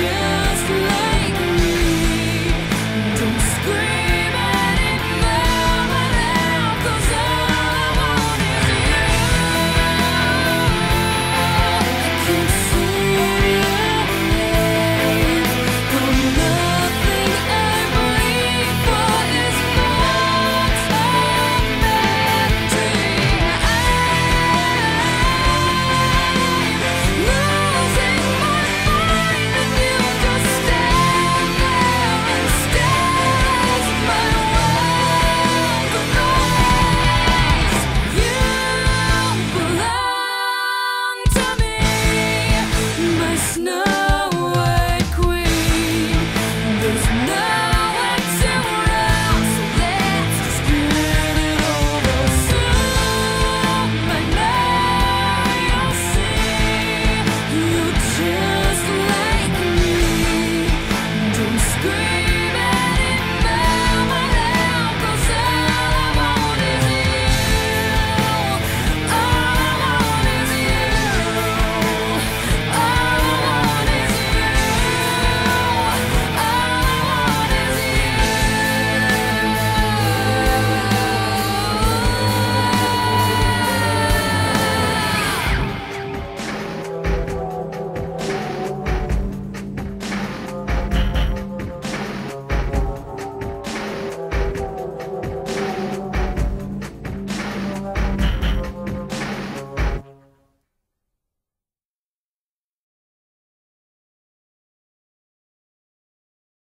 you.